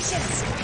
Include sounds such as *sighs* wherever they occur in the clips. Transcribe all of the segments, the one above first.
quite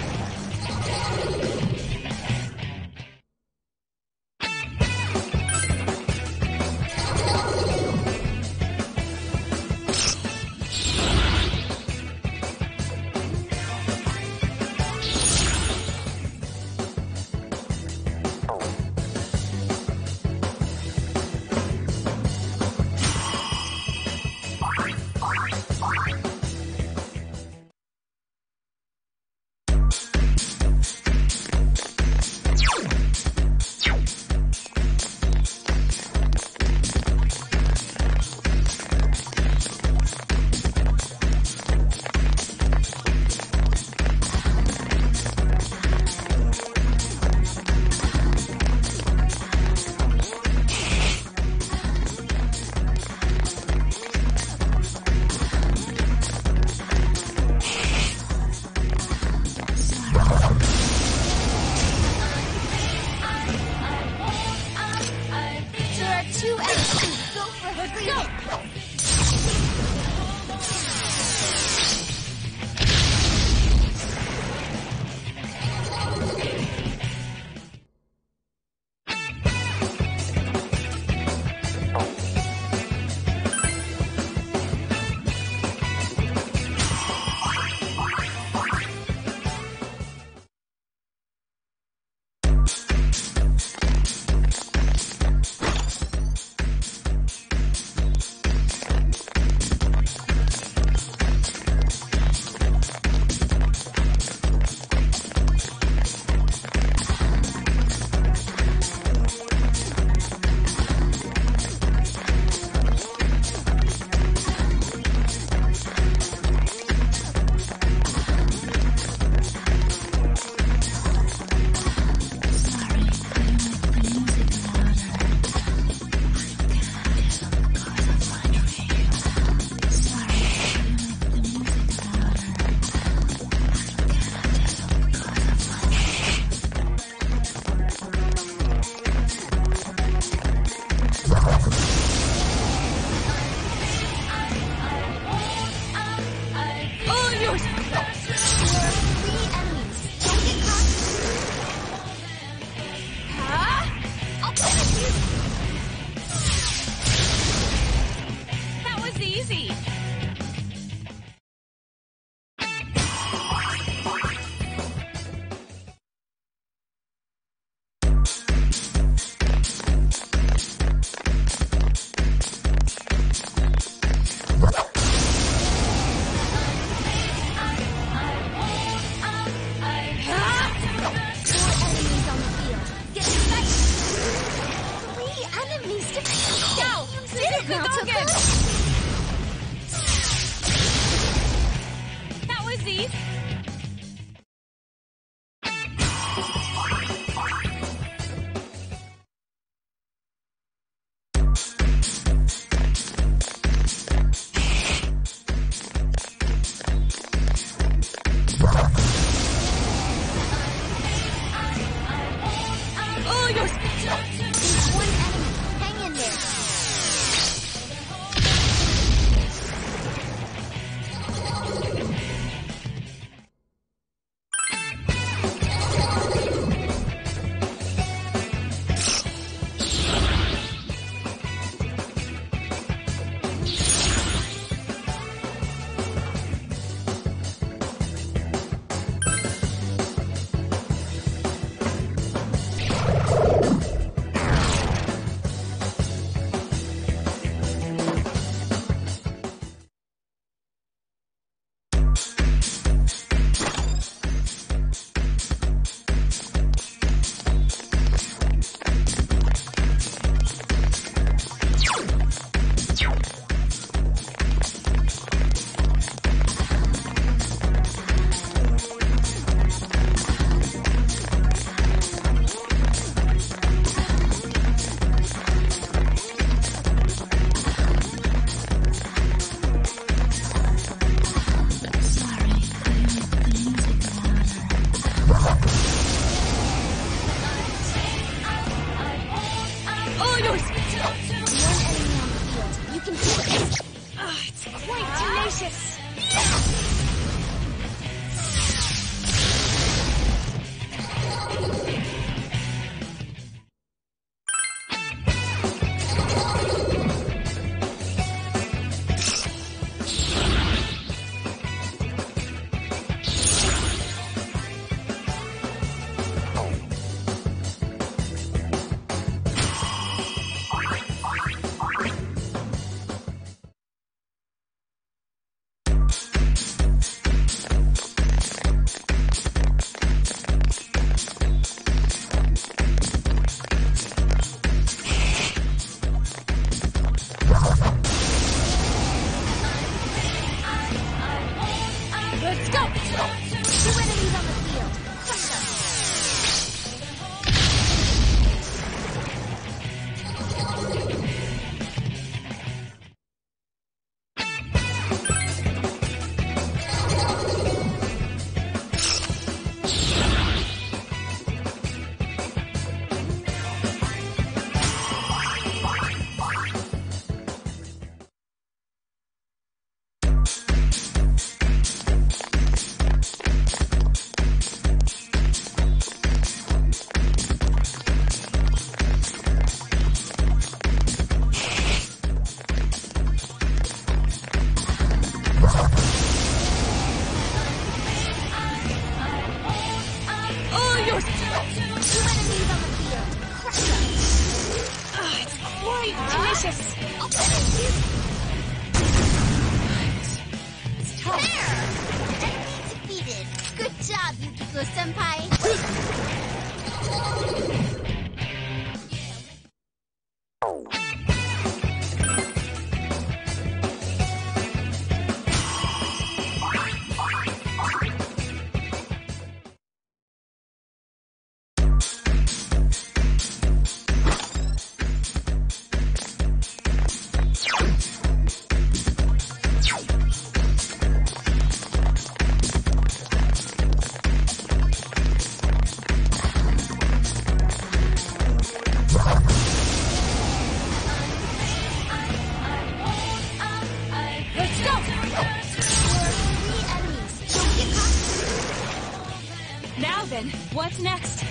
Now then, what's next?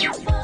You.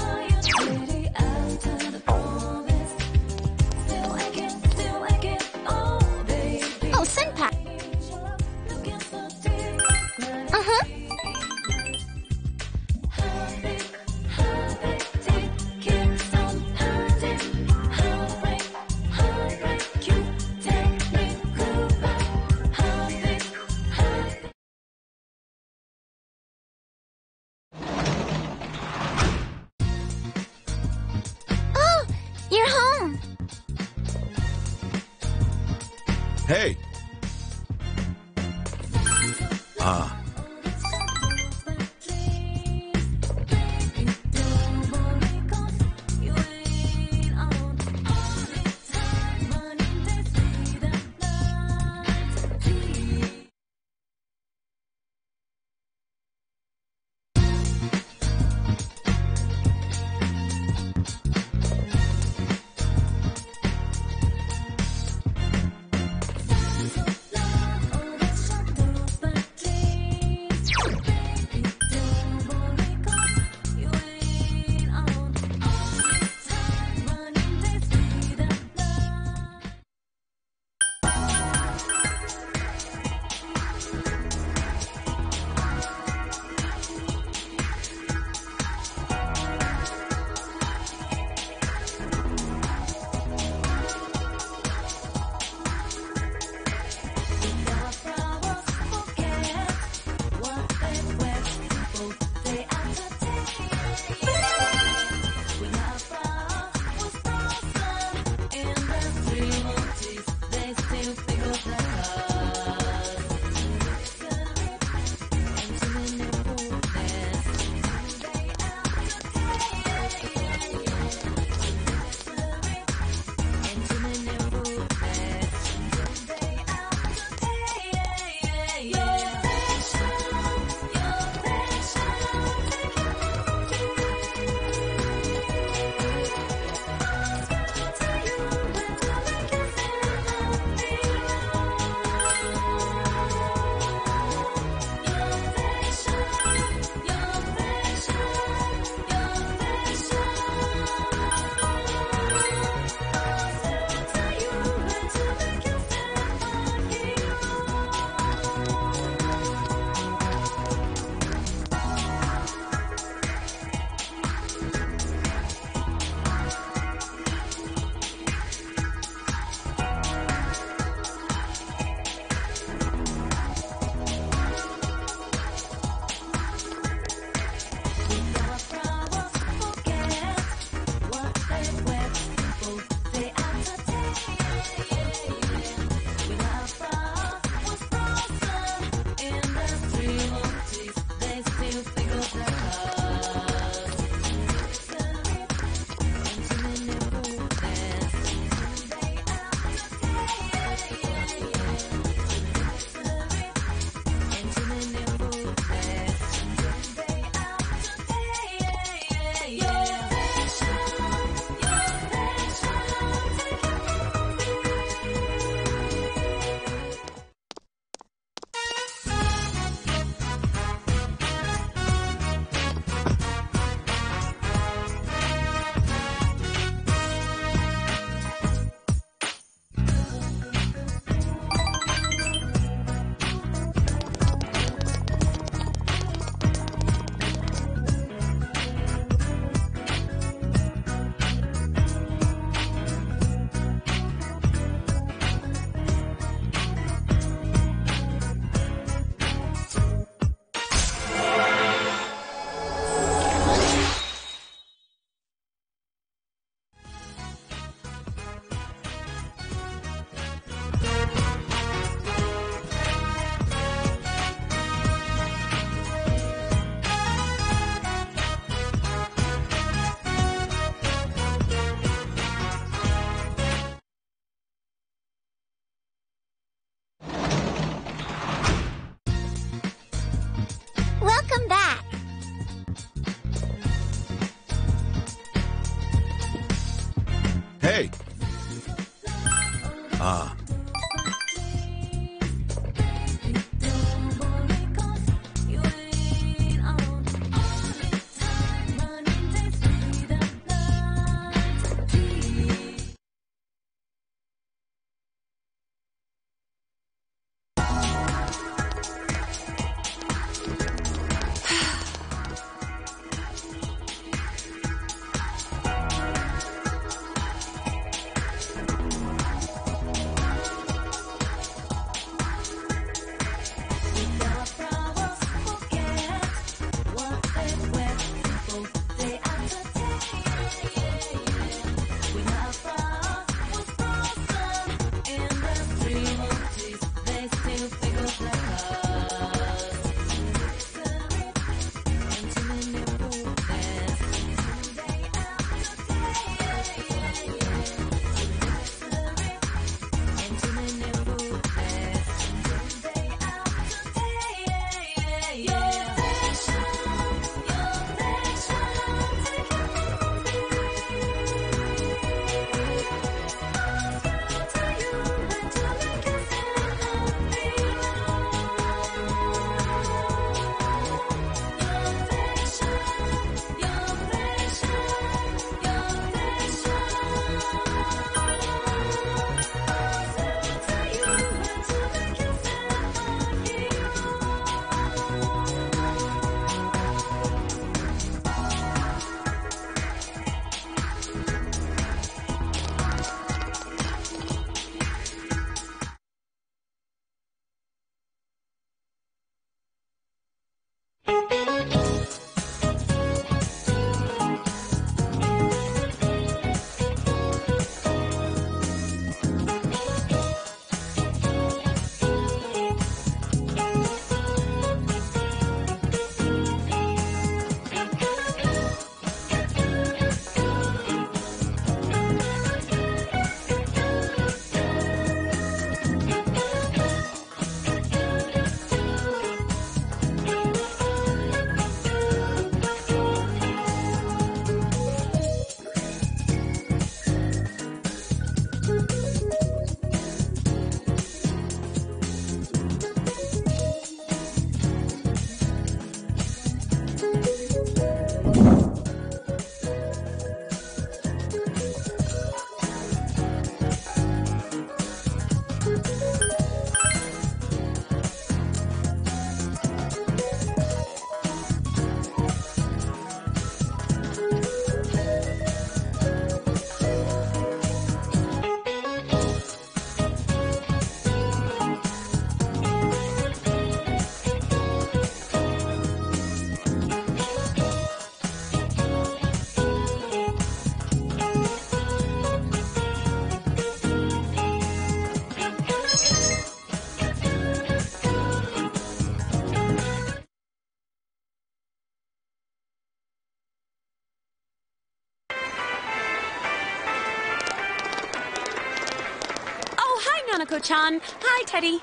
Nanako-chan. Hi, Teddy.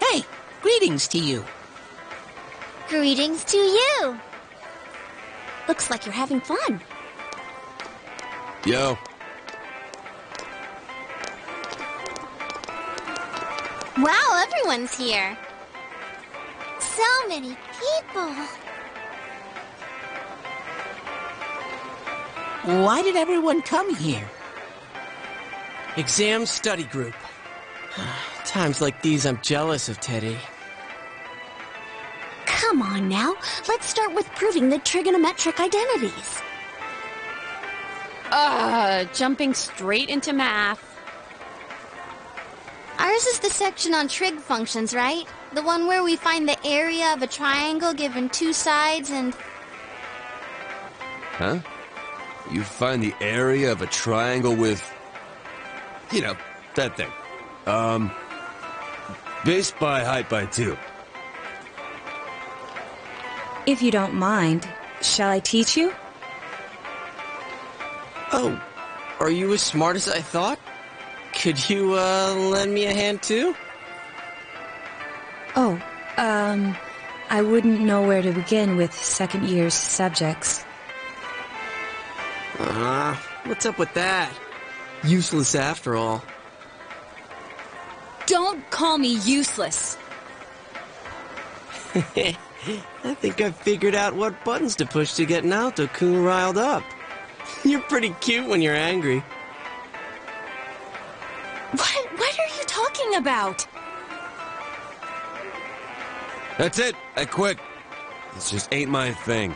Hey, greetings to you. Greetings to you. Looks like you're having fun. Yo. Wow, everyone's here. So many people. Why did everyone come here? Exam study group. *sighs* Times like these, I'm jealous of Teddy. Come on now. Let's start with proving the trigonometric identities. Uh, jumping straight into math. Ours is the section on trig functions, right? The one where we find the area of a triangle given two sides and... Huh? You find the area of a triangle with... You know, that thing. Um... Base by height by two. If you don't mind, shall I teach you? Oh, are you as smart as I thought? Could you, uh, lend me a hand too? Oh, um, I wouldn't know where to begin with second year's subjects. Uh, what's up with that? Useless after all. Don't call me useless. *laughs* I think I've figured out what buttons to push to get Naoto-kun riled up. *laughs* You're pretty cute when you're angry. What, what are you talking about? That's it. I quit. This just ain't my thing.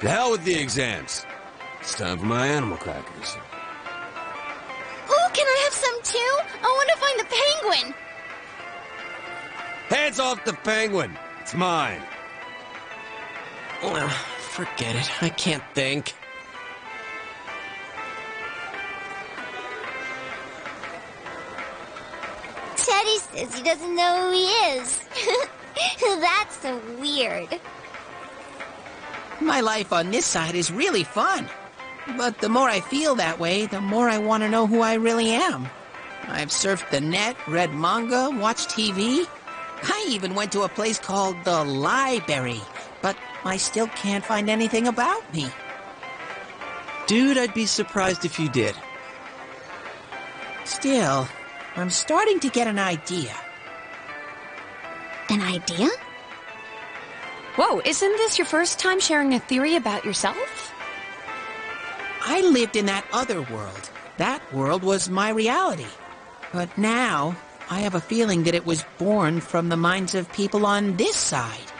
To hell with the exams. It's time for my animal crackers. Can I have some too? I want to find the penguin. Hands off the penguin. It's mine. Well, forget it. I can't think. Teddy says he doesn't know who he is. *laughs* That's so weird. My life on this side is really fun. But the more I feel that way, the more I want to know who I really am. I've surfed the net, read manga, watched TV. I even went to a place called the Library, but I still can't find anything about me. Dude, I'd be surprised if you did. Still, I'm starting to get an idea. An idea? Whoa, isn't this your first time sharing a theory about yourself? I lived in that other world. That world was my reality. But now, I have a feeling that it was born from the minds of people on this side.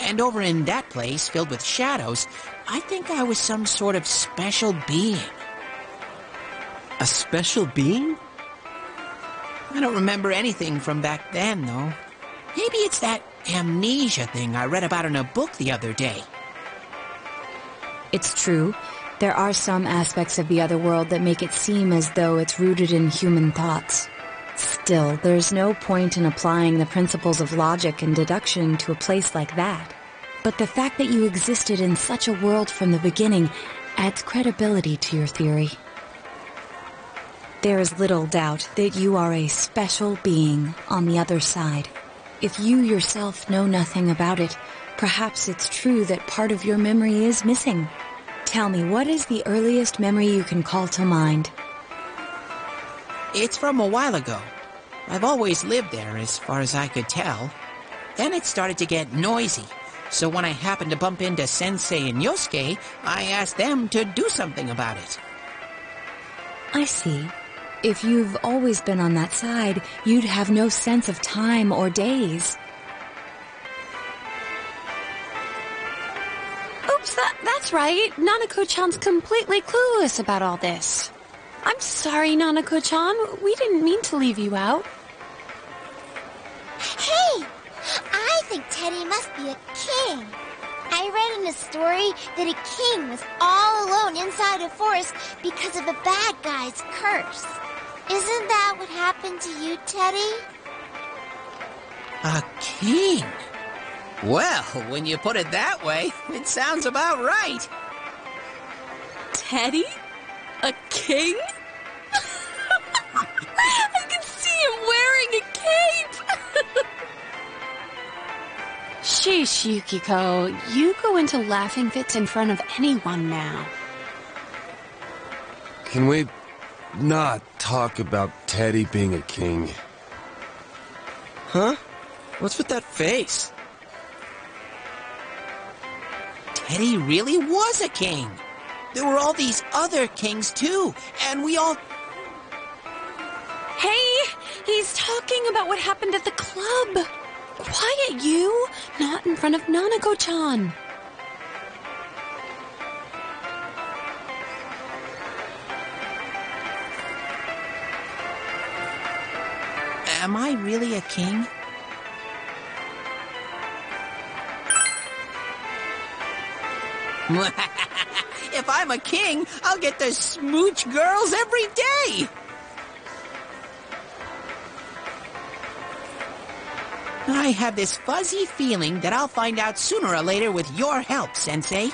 And over in that place, filled with shadows, I think I was some sort of special being. A special being? I don't remember anything from back then, though. Maybe it's that amnesia thing I read about in a book the other day. It's true. There are some aspects of the other world that make it seem as though it's rooted in human thoughts. Still, there's no point in applying the principles of logic and deduction to a place like that. But the fact that you existed in such a world from the beginning adds credibility to your theory. There is little doubt that you are a special being on the other side. If you yourself know nothing about it, perhaps it's true that part of your memory is missing. Tell me, what is the earliest memory you can call to mind? It's from a while ago. I've always lived there, as far as I could tell. Then it started to get noisy. So when I happened to bump into Sensei and Yosuke, I asked them to do something about it. I see. If you've always been on that side, you'd have no sense of time or days. Oops, that, that's right. Nanako-chan's completely clueless about all this. I'm sorry, Nanako-chan. We didn't mean to leave you out. Hey! I think Teddy must be a king. I read in a story that a king was all alone inside a forest because of a bad guy's curse. Isn't that what happened to you, Teddy? A king? Well, when you put it that way, *laughs* it sounds about right. Teddy? A king? *laughs* I can see him wearing a cape! *laughs* Sheesh, Yukiko, you go into laughing fits in front of anyone now. Can we not talk about Teddy being a king? Huh? What's with that face? Teddy really was a king. There were all these other kings too, and we all. Hey, he's talking about what happened at the club. Quiet, you! Not in front of Nanako-chan. Am I really a king? *laughs* if I'm a king, I'll get to smooch girls every day. I have this fuzzy feeling that I'll find out sooner or later with your help, Sensei.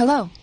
Hello.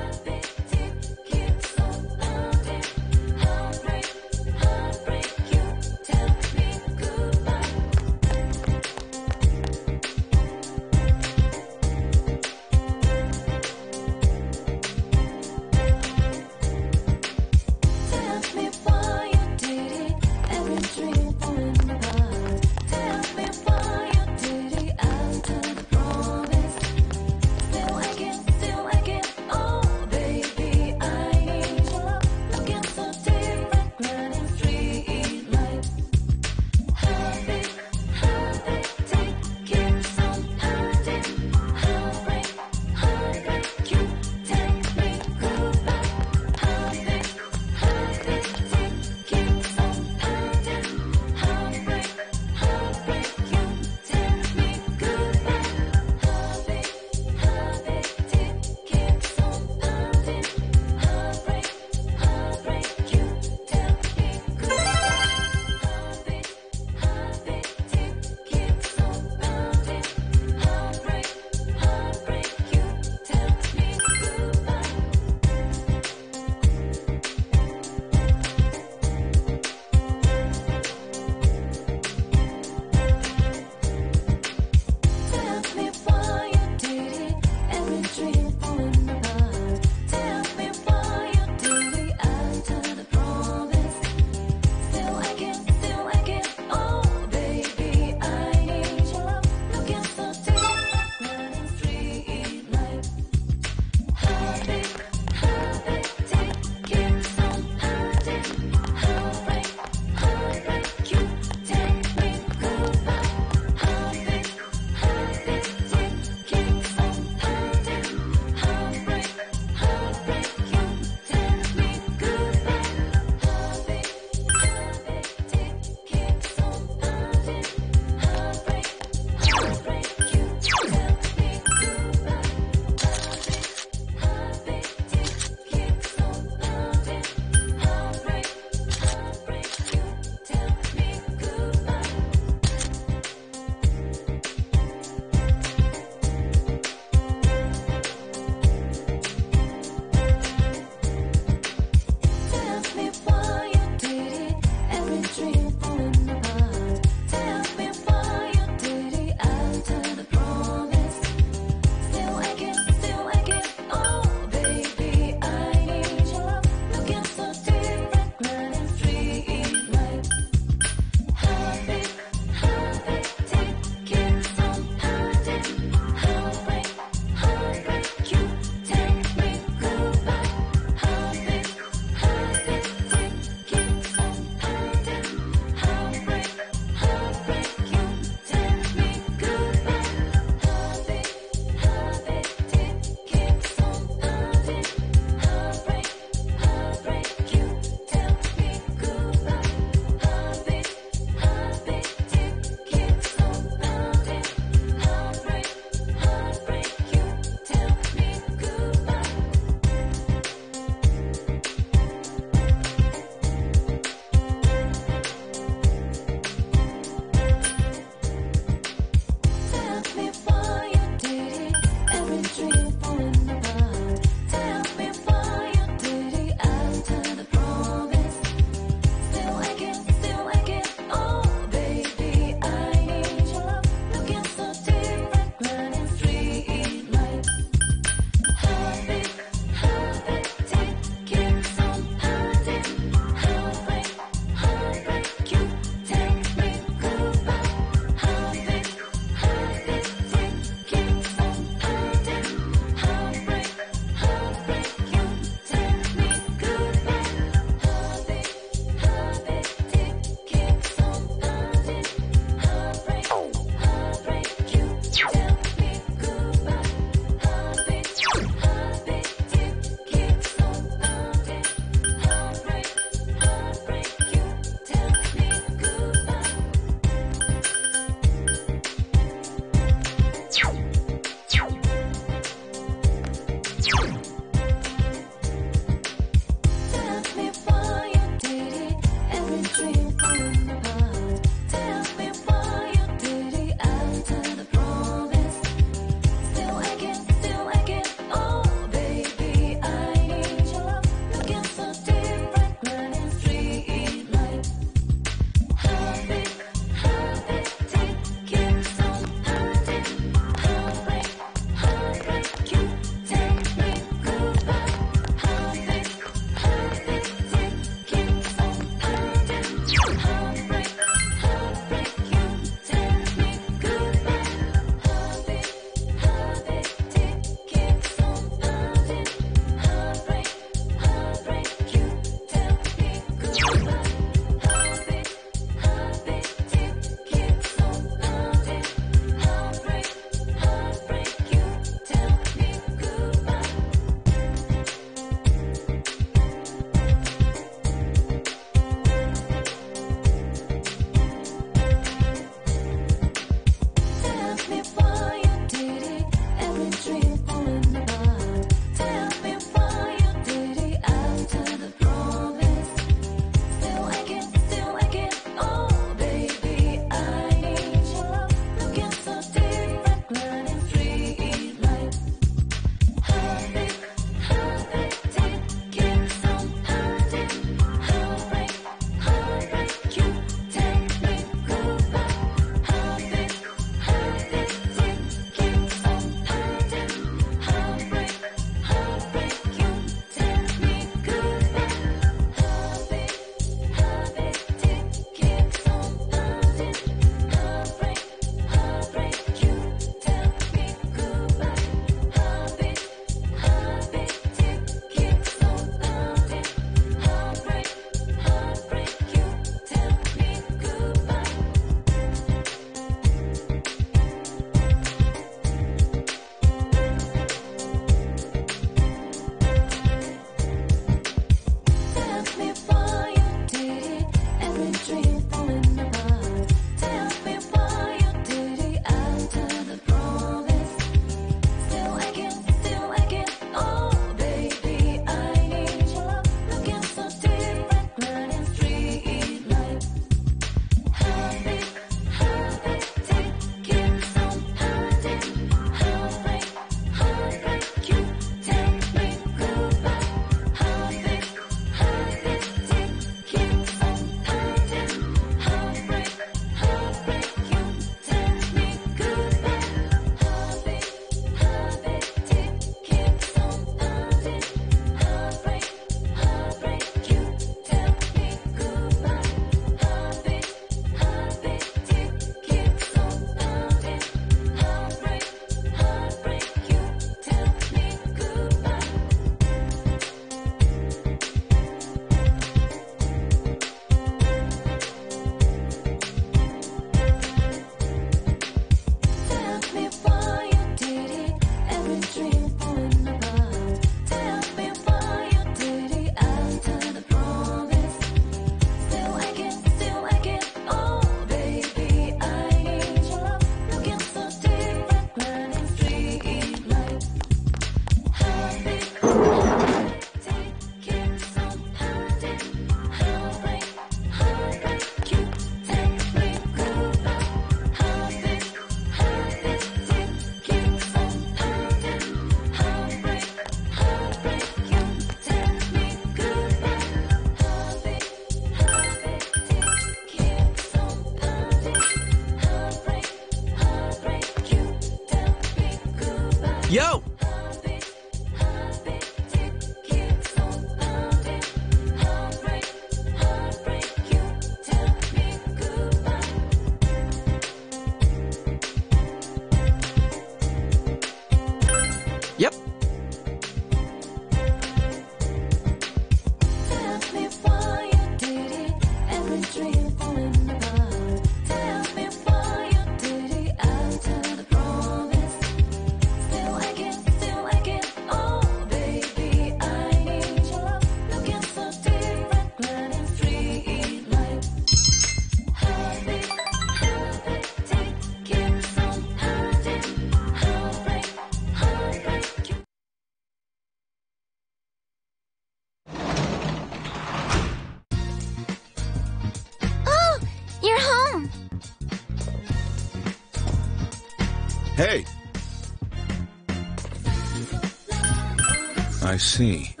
See.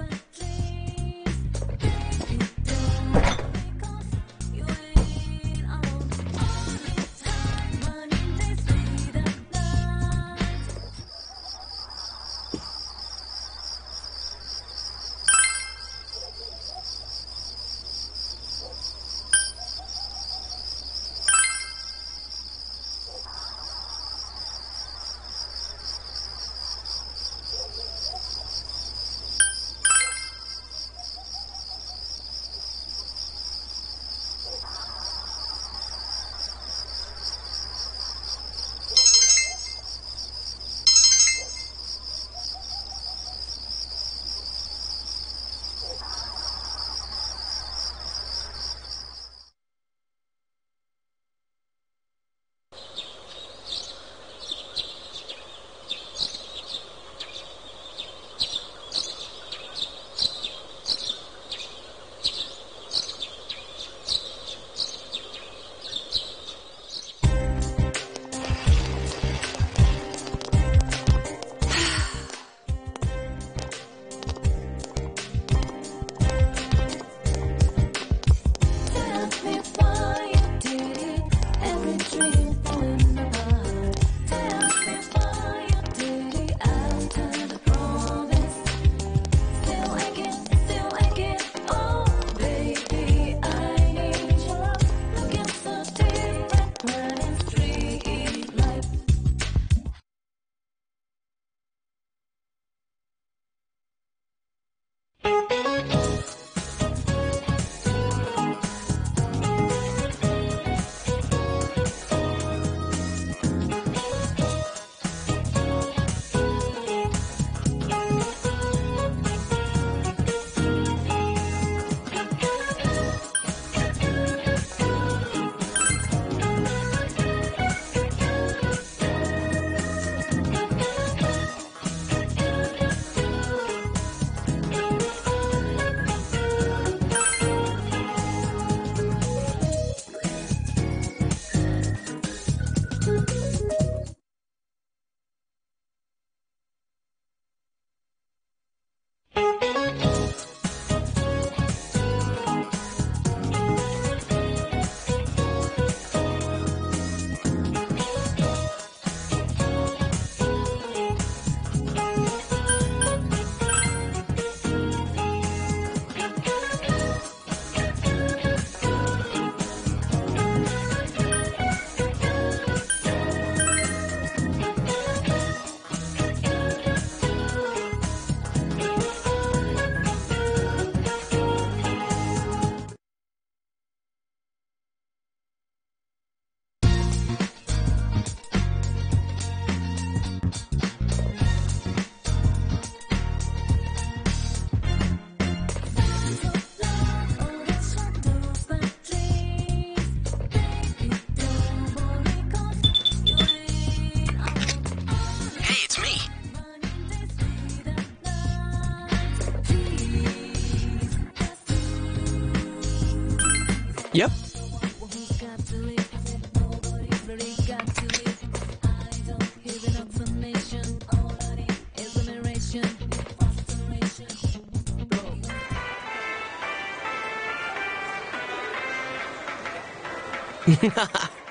Ha ha ha.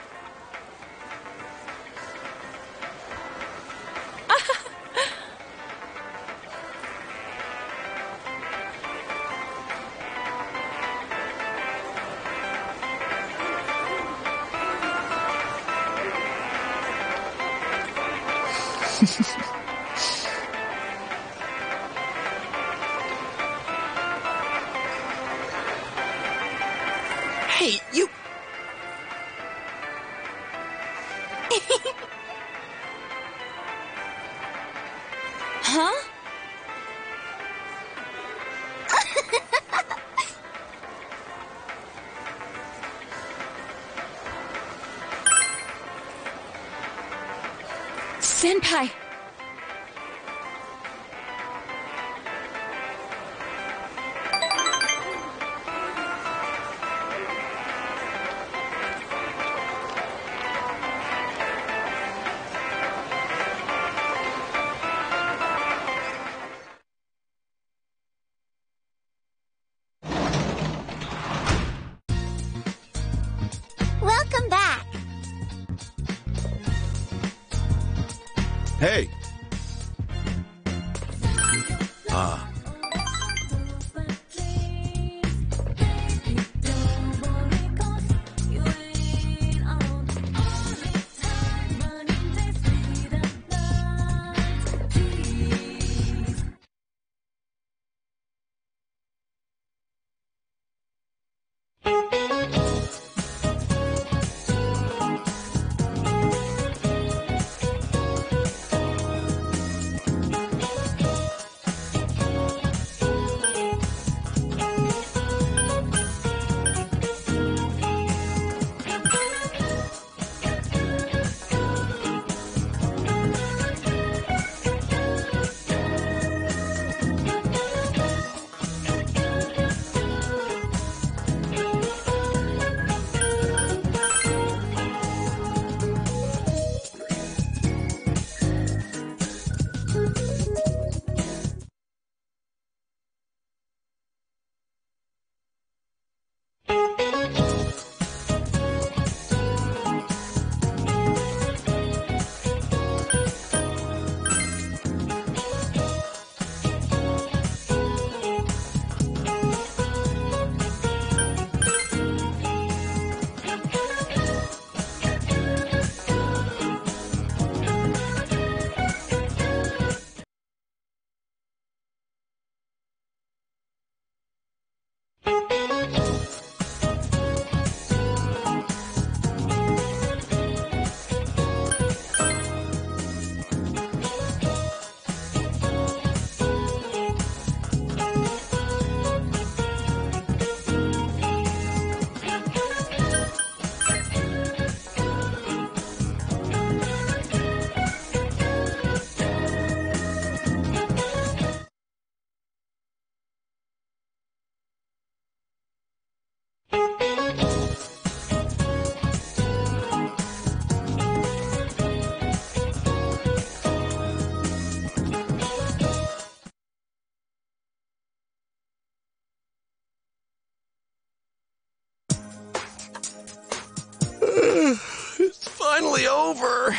Over.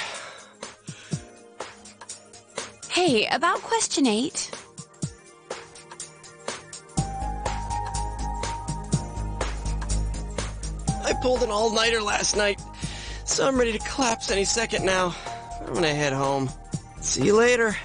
Hey, about question eight. I pulled an all-nighter last night, so I'm ready to collapse any second now. I'm gonna head home. See you later.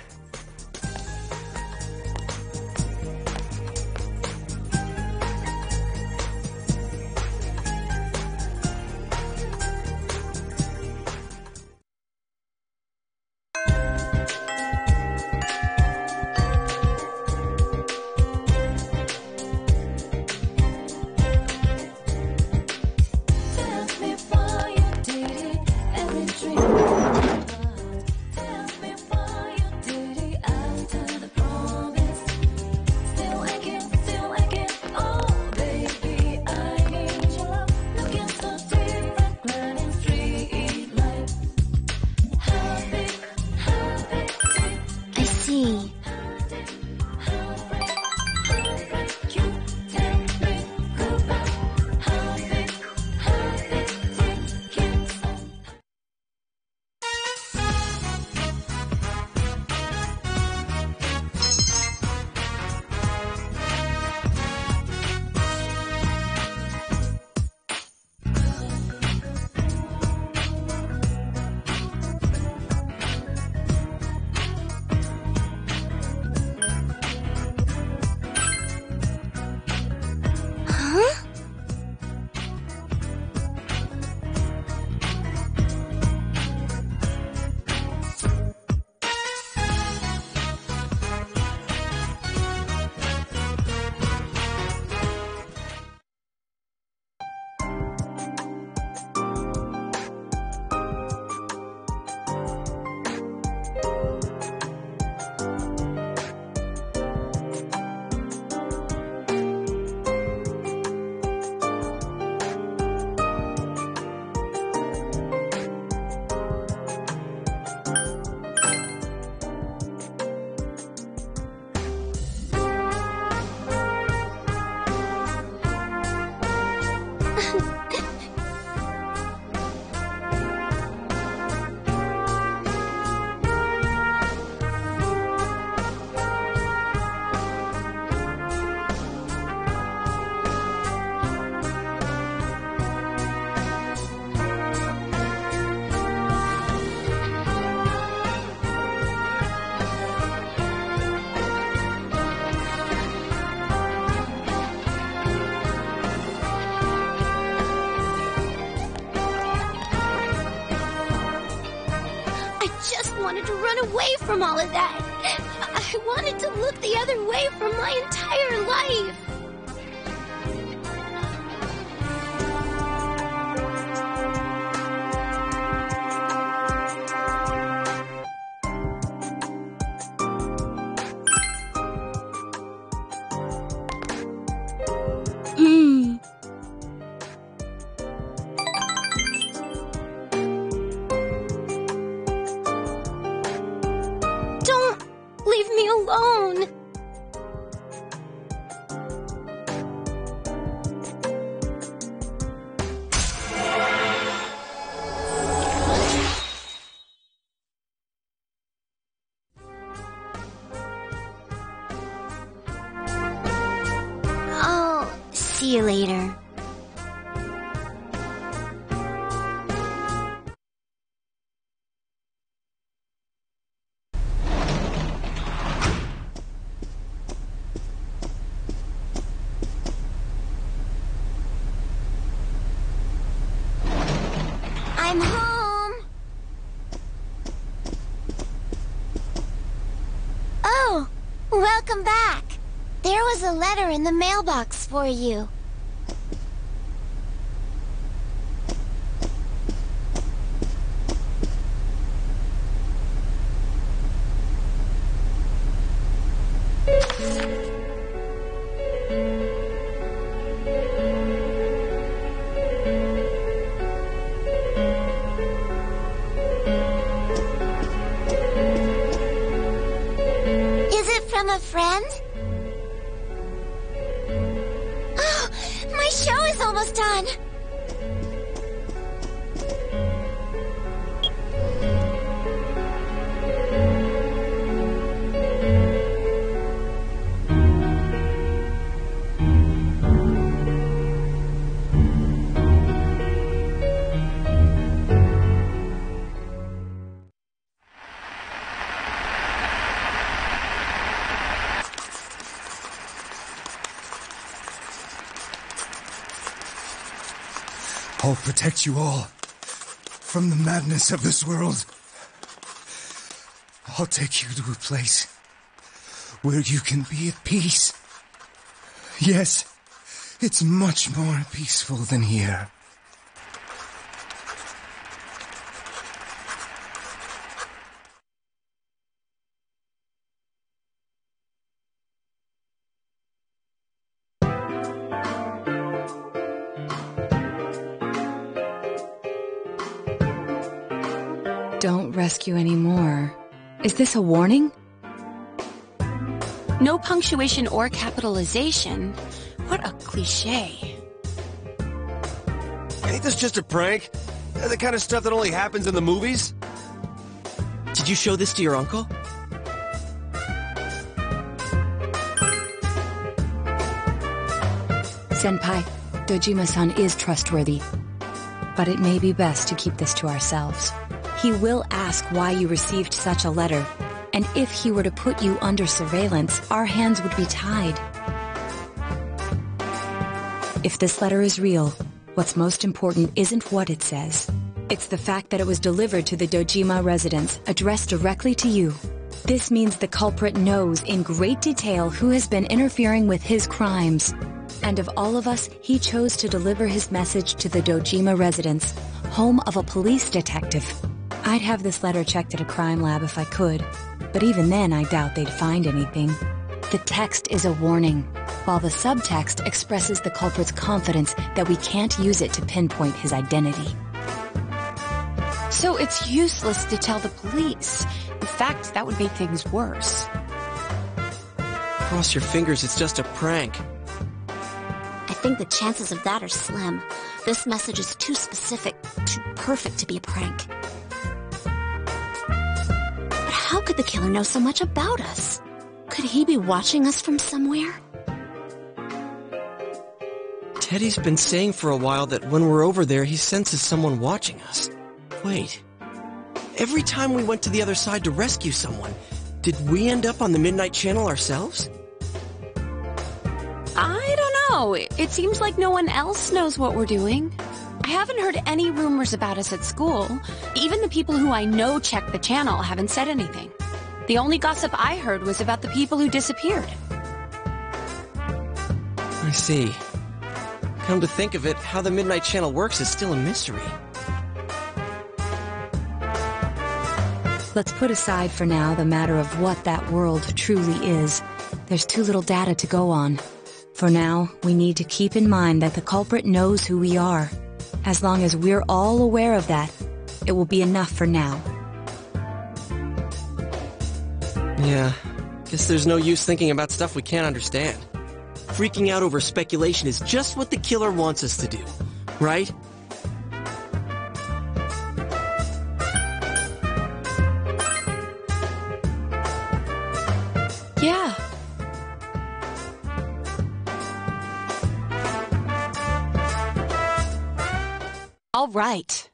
Welcome back. There was a letter in the mailbox for you. Protect you all from the madness of this world. I'll take you to a place where you can be at peace. Yes, it's much more peaceful than here. This a warning? No punctuation or capitalization. What a cliche. Ain't this just a prank? Uh, the kind of stuff that only happens in the movies? Did you show this to your uncle? Senpai, Dojima-san is trustworthy. But it may be best to keep this to ourselves. He will ask why you received such a letter, and if he were to put you under surveillance, our hands would be tied. If this letter is real, what's most important isn't what it says. It's the fact that it was delivered to the Dojima residence, addressed directly to you. This means the culprit knows in great detail who has been interfering with his crimes. And of all of us, he chose to deliver his message to the Dojima residence, home of a police detective. I'd have this letter checked at a crime lab if I could, but even then I doubt they'd find anything. The text is a warning, while the subtext expresses the culprit's confidence that we can't use it to pinpoint his identity. So it's useless to tell the police. In fact, that would make things worse. Cross your fingers, it's just a prank. I think the chances of that are slim. This message is too specific, too perfect to be a prank. Could the killer know so much about us? Could he be watching us from somewhere? Teddy's been saying for a while that when we're over there, he senses someone watching us. Wait. Every time we went to the other side to rescue someone, did we end up on the Midnight Channel ourselves? I don't know. It seems like no one else knows what we're doing. I haven't heard any rumors about us at school. Even the people who I know check the channel haven't said anything. The only gossip I heard was about the people who disappeared. I see. Come to think of it, how the Midnight Channel works is still a mystery. Let's put aside for now the matter of what that world truly is. There's too little data to go on. For now, we need to keep in mind that the culprit knows who we are. As long as we're all aware of that, it will be enough for now. Yeah, guess there's no use thinking about stuff we can't understand. Freaking out over speculation is just what the killer wants us to do, right? Right.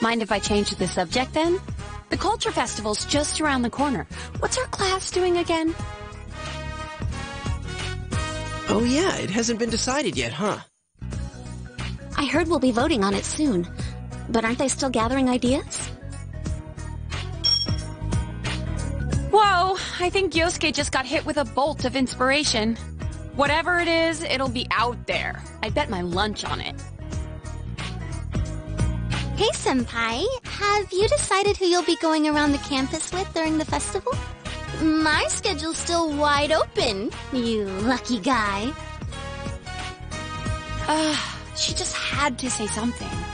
Mind if I change the subject then? The Culture Festival's just around the corner. What's our class doing again? Oh yeah, it hasn't been decided yet, huh? I heard we'll be voting on it soon. But aren't they still gathering ideas? Whoa, I think Yosuke just got hit with a bolt of inspiration. Whatever it is, it'll be out there. I bet my lunch on it. Hey, Senpai, have you decided who you'll be going around the campus with during the festival? My schedule's still wide open, you lucky guy. Ugh, she just had to say something.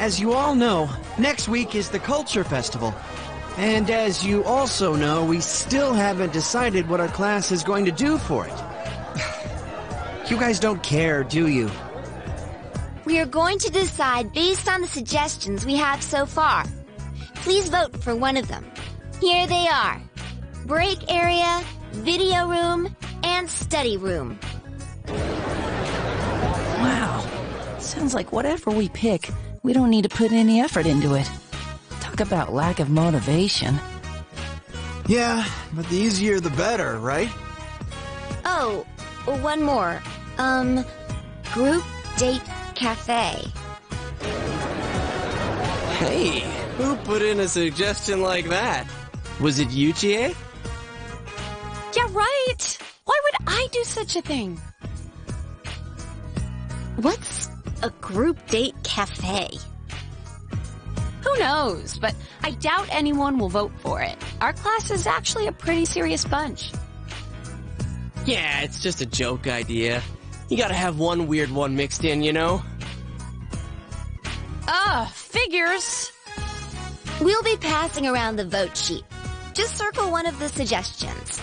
As you all know, next week is the Culture Festival. And as you also know, we still haven't decided what our class is going to do for it. *sighs* You guys don't care, do you? We are going to decide based on the suggestions we have so far. Please vote for one of them. Here they are. Break area, video room, and study room. Wow. Sounds like whatever we pick, we don't need to put any effort into it. Talk about lack of motivation. Yeah, but the easier the better, right? Oh, one more. Um, group date cafe. Hey, who put in a suggestion like that? Was it you, Chie? Yeah, right. Why would I do such a thing? What's a group date cafe? Who knows, but I doubt anyone will vote for it. Our class is actually a pretty serious bunch. Yeah, it's just a joke idea. You gotta have one weird one mixed in, you know? Ugh, figures. We'll be passing around the vote sheet. Just circle one of the suggestions.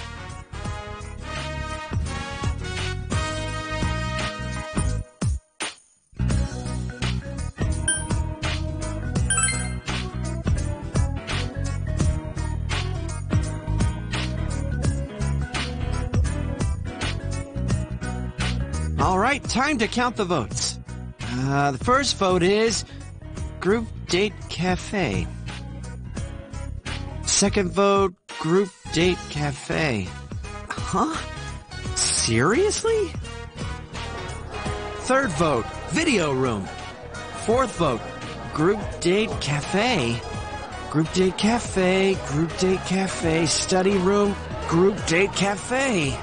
Right, time to count the votes. Uh, the first vote is Group Date Cafe. Second vote, Group Date Cafe. Huh? Seriously? Third vote, Video Room. Fourth vote, Group Date Cafe. Group Date Cafe, Group Date Cafe, Study Room, Group Date Cafe.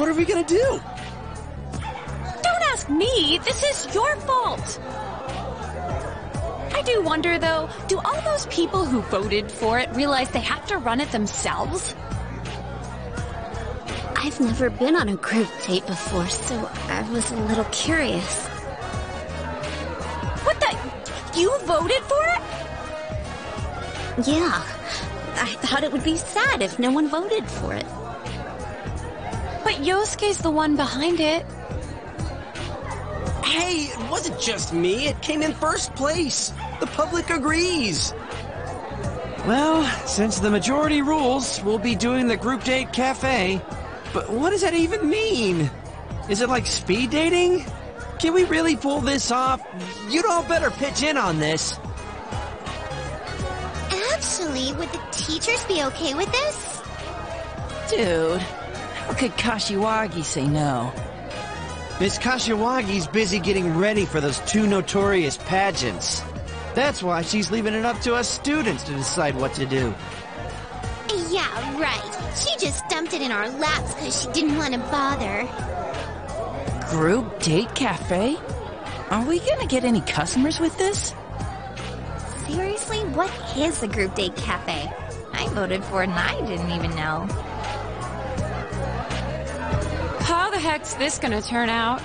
What are we gonna do? Don't ask me. This is your fault. I do wonder though, do all those people who voted for it realize they have to run it themselves? I've never been on a group date before, so I was a little curious. What the? You voted for it? Yeah, I thought it would be sad if no one voted for it. But Yosuke's the one behind it. Hey, it wasn't just me. It came in first place. The public agrees. Well, since the majority rules, we'll be doing the group date cafe. But what does that even mean? Is it like speed dating? Can we really pull this off? You'd all better pitch in on this. Actually, would the teachers be okay with this? Dude, how could Kashiwagi say no? Miss Kashiwagi's busy getting ready for those two notorious pageants. That's why she's leaving it up to us students to decide what to do. Yeah, right. She just dumped it in our laps because she didn't want to bother. Group date cafe? Are we gonna get any customers with this? Seriously, what is the group date cafe? I voted for it and I didn't even know. How the heck's this gonna turn out?